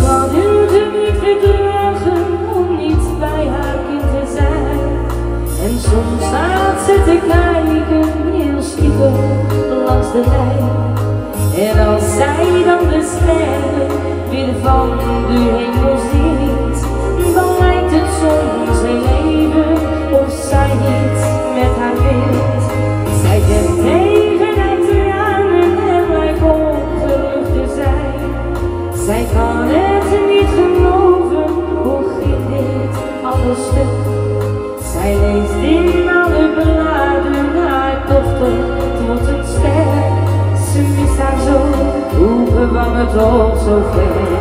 kan Durfde niet verdragen om niet bij haar kind te zijn. En soms staat ze te kijken, heel schieten, langs de lijn. En als zij dan de sterren weer van de hemel all so fair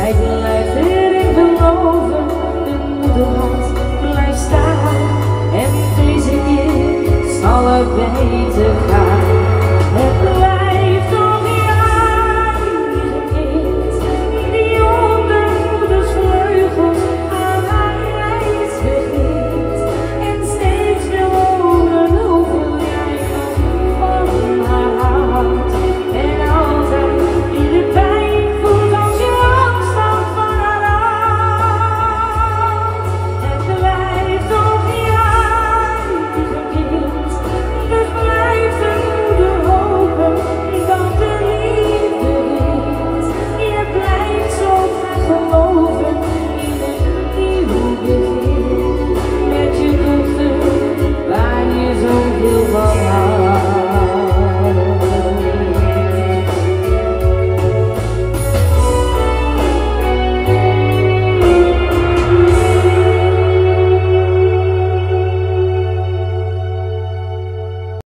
Zij blijft erin geloven, een moederhart blijft staan. En deze keer zal het beter gaan.